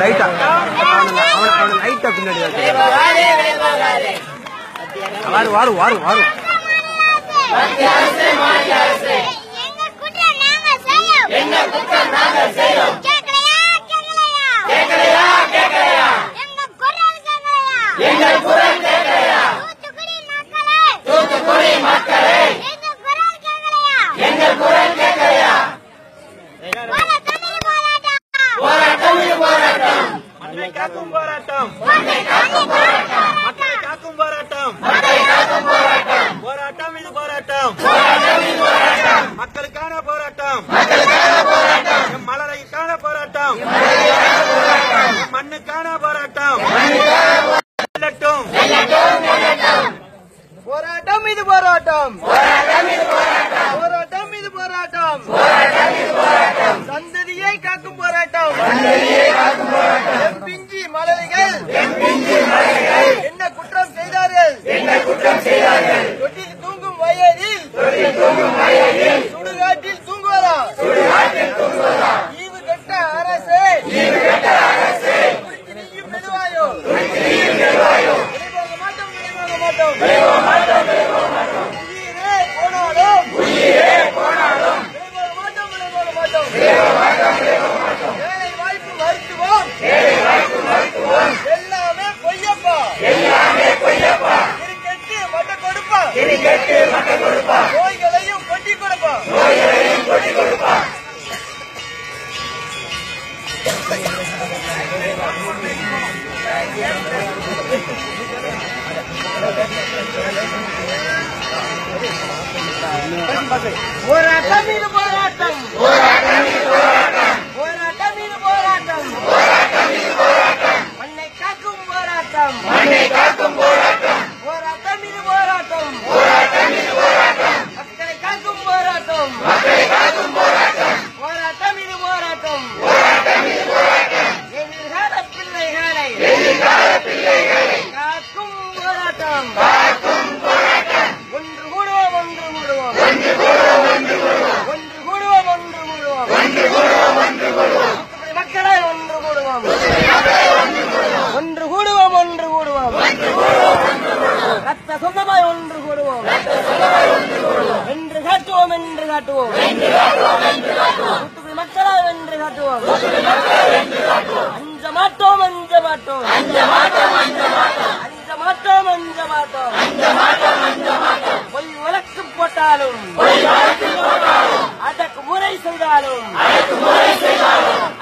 லைட்டா அவனை அவனை லைட்டா பின்னாடி வாரு வாரு வாரு வாரு வாரு எங்க குற்றம் நாங்க செய்யும் எங்க குற்றம் நாங்க செய்யும் கேக்கலையா கேக்கலையா கேக்கலையா எங்க குரல் கேக்கலையா எங்க குரல் கேக்கலையா தூத்துக்குடி மக்களே எங்க குரல் கேக்கலையா எங்க குரல் கேக்கலையா போராட்டம் இது போராட்டம் மண்ணை காக்கும் போராட்டம் மண்ணை காக்கும் போராட்டம் மக்களை காக்கும் போராட்டம் மண்ணை காக்கும் போராட்டம் போராட்டம் இது போராட்டம் போராட்டம் இது போராட்டம் மக்களுக்கான போராட்டம். மக்களுக்கான போராட்டம் எம் மலரைக்கான போராட்டம். எம் மண்ணுக்கான போராட்டம். வெல்லட்டும். போராட்டம் இது போராட்டம். போராட்டம் இது போராட்டம். எல்லாமே பொய்யப்பா. இருக்கட்டு மட்ட கொடுப்பா. இருக்கட்டு மட்ட கொடுப்பா. ¡Fuera, camino! ரத்த சொந்தமாய் ஒன்று கூடுவோம் என்று காட்டுவோம் என்று காட்டுவோம். தூத்துக்குடி மக்களால் என்று காட்டுவோம். அஞ்ச மாட்டோம் அஞ்ச மாட்டோம். அஞ்ச மாட்டோம் அஞ்ச மாட்டோம். பொய் வழக்கு போட்டாலும் அதற்கு முறை செய்தாலும்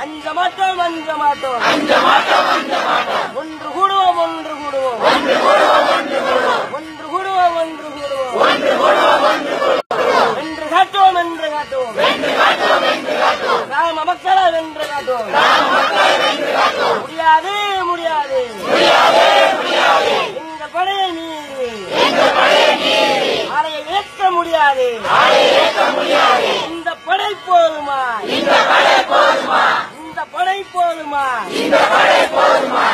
அஞ்ச மாட்டோம் அஞ்ச மாட்டோம். ஒன்று ஒன்று கூடுவோம் என்று காட்டுவோம் வென்று காட்டுவோம் என்று காட்டுவோம் கிராம மக்களை வென்று காட்டுவோம் முடியாது இந்த படையை மீறி இந்த படையை முடியாது இந்த படை போதுமா? இந்த படை போதுமா? இந்த படை போதுமா?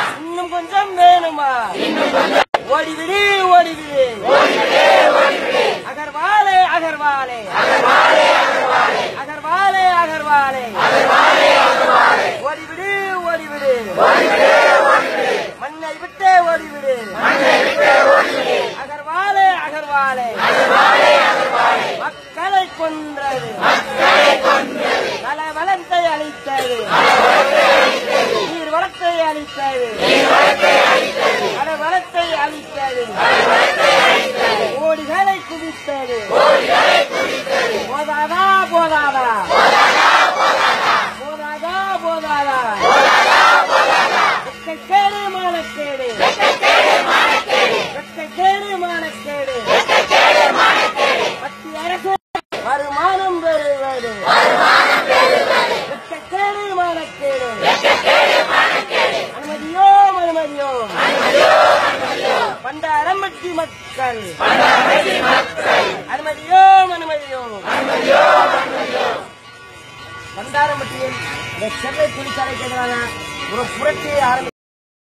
கொஞ்சம் வேணுமா? ஓடிவிடு ஓடிவிடு. அகர்வாலே அகர்வாலே. அகர்வாலே அகர்வாலே. ஓடிவிடு ஓடிவிடு. மண்ணை விட்டே ஓடிவிடு. அகர்வாலே அகர்வாலே. மக்களை கொன்றது. பல வளத்தை அளித்தது நீர் வளத்தை அளித்தது அளித்தது கோடிகளை குவித்தது. போதாதா போதாதா போதாதா. மக்கள். அனுமதியோ அனுமதியோ பண்டாரம்பட்டியில் இந்த சென்னை தொழிற்சாலைக்கு எதிரான ஒரு புரட்சியை ஆரம்பி